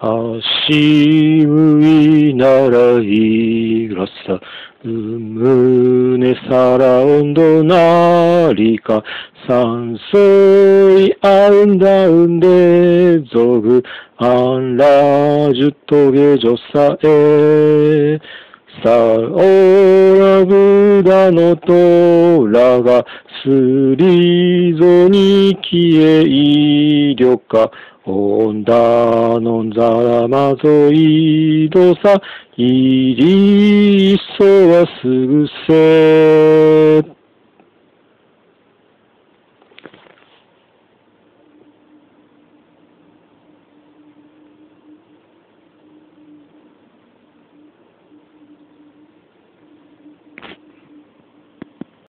足むいならいらさ、うむねさら温度なりか、山水あうんだうんで、ぞぐ、あんらじゅっとげじょさえ、さおらぶだのとらが、すりぞに消えいりょか、おんだのんざらまぞいどさ、いりいっそはすぐせ。